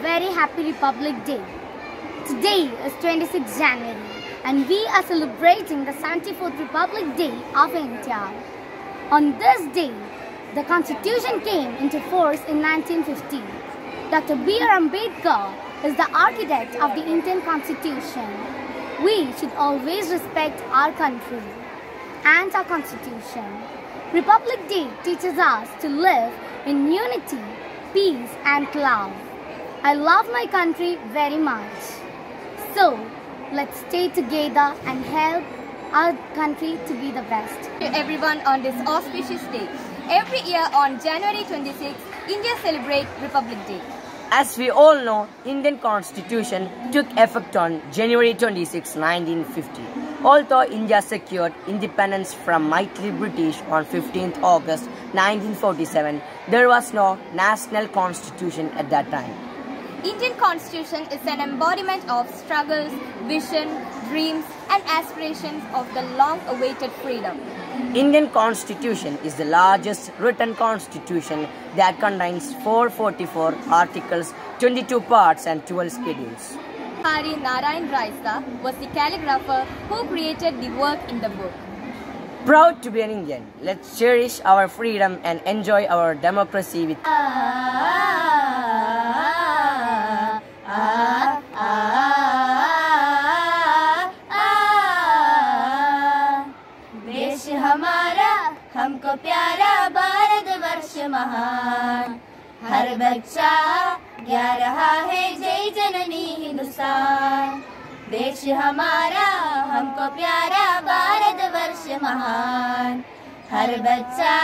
very happy Republic Day. Today is 26 January and we are celebrating the 74th Republic Day of India. On this day, the Constitution came into force in 1950. Dr. B.R. Ambedkar is the architect of the Indian Constitution. We should always respect our country and our Constitution. Republic Day teaches us to live in unity, peace and love. I love my country very much. So, let's stay together and help our country to be the best. to everyone on this auspicious day. Every year on January 26, India celebrates Republic Day. As we all know, Indian Constitution took effect on January 26, 1950. Although India secured independence from mighty British on 15th August 1947, there was no national constitution at that time. Indian Constitution is an embodiment of struggles, vision, dreams and aspirations of the long-awaited freedom. Indian Constitution is the largest written constitution that contains 444 articles, 22 parts and 12 schedules. Hari Narayan Raisa was the calligrapher who created the work in the book. Proud to be an Indian, let's cherish our freedom and enjoy our democracy with ah, हमारा, हमको प्यारा भारत वर्ष महान। हर बच्चा गा रहा है जय जननी हिंदुस्तान। देश हमारा, हमको प्यारा भारत वर्ष महान। हर बच्चा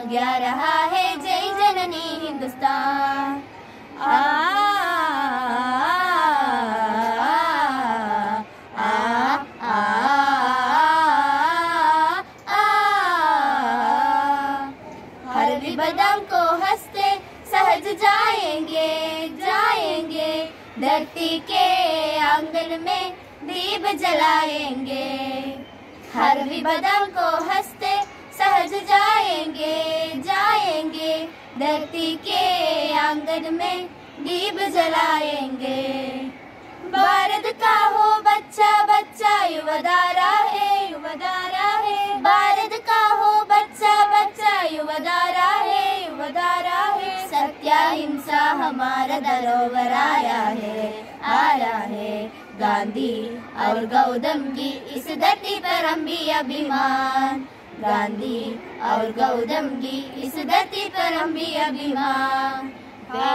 गा रहा है जय जननी हिंदुस्तान। विपदम को हँसते सहज जाएँगे जाएँगे। धरती के आँगन में दीप जलाएँगे। हर विपदम को हँसते सहज जाएँगे जाएँगे। धरती के आँगन में दीप जलाएँगे। भारत का हो बच्चा बच्चा युवदारा है युवदारा हमारा दरोवर आया है आया है। गांधी और गौतम की इस धरती पर हम भी अभिमान। गांधी और गौतम की इस धरती पर हम भी अभिमान। आ,